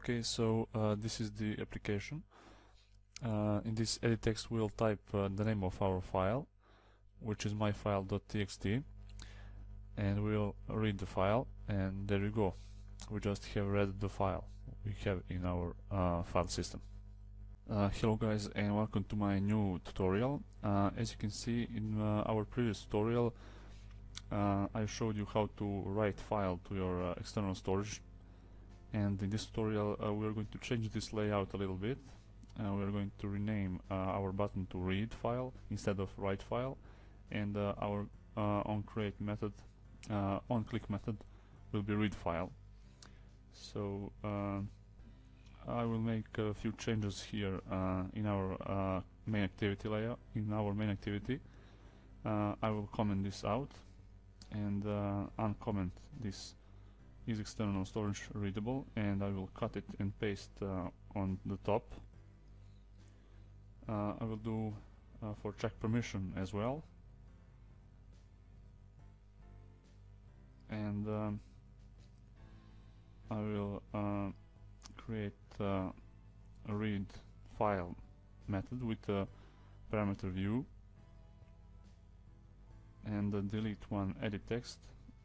Okay, so uh, this is the application. Uh, in this edit text we'll type uh, the name of our file, which is myfile.txt, and we'll read the file, and there you go. We just have read the file we have in our uh, file system. Uh, hello guys and welcome to my new tutorial. Uh, as you can see in our previous tutorial I showed you how to write file to your external storage and in this tutorial uh, we are going to change this layout a little bit. Uh, we are going to rename uh, our button to read file instead of write file. And uh, our uh, on create method uh, on click method will be read file. So I will make a few changes here in our main activity layer in our main activity. I will comment this out and uncomment this is external storage readable and I will cut it and paste uh, on the top. Uh, I will do uh, for check permission as well and um, I will uh, create uh, a read file method with a parameter view and delete one edit text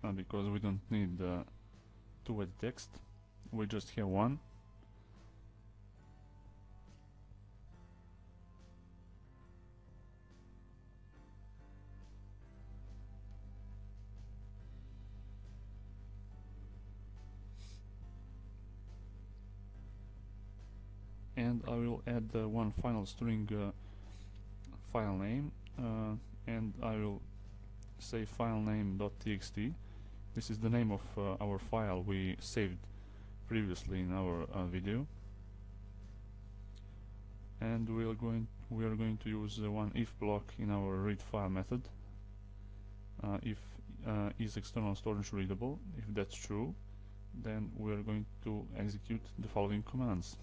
uh, because we don't need two edit text. We just have one. And I will add uh, one final string uh, file name uh, and I will say file name.txt this is the name of uh, our file we saved previously in our uh, video. And we are going we are going to use uh, one if block in our read file method. Uh, if uh, is external storage readable if that's true then we are going to execute the following commands.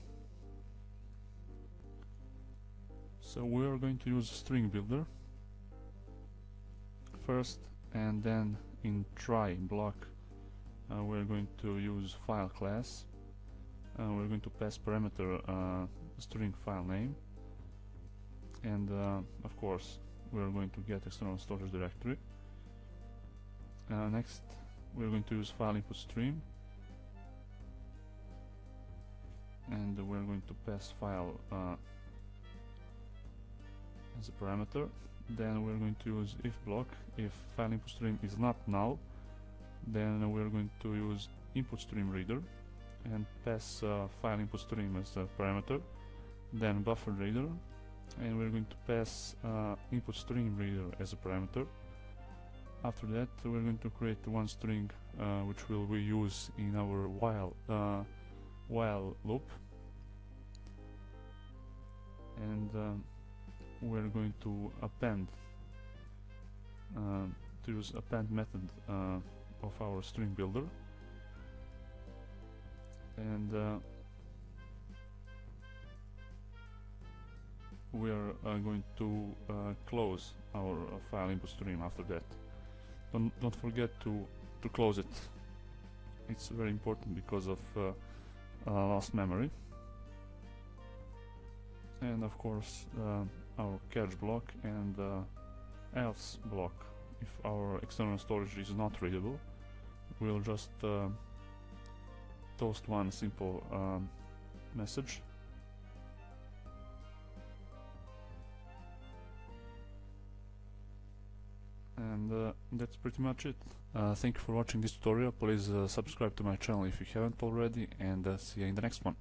So we are going to use string builder first and then in try block. Uh, we're going to use file class. Uh, we're going to pass parameter uh, string file name. And uh, of course we're going to get external storage directory. Uh, next we're going to use file input stream. And we're going to pass file uh, as a parameter then we're going to use if block. If file input stream is not null then we're going to use input stream reader and pass uh, file input stream as a parameter then buffer reader and we're going to pass uh, input stream reader as a parameter. After that we're going to create one string uh, which will we use in our while uh, while loop. And um, we're going to append uh, to use append method uh, of our string builder. And uh, we are uh, going to uh, close our uh, file input stream after that. Don't, don't forget to to close it. It's very important because of lost memory. And of course our catch block and uh, else block if our external storage is not readable we'll just uh, toast one simple um, message and uh, that's pretty much it. Uh, thank you for watching this tutorial, please uh, subscribe to my channel if you haven't already and see you in the next one.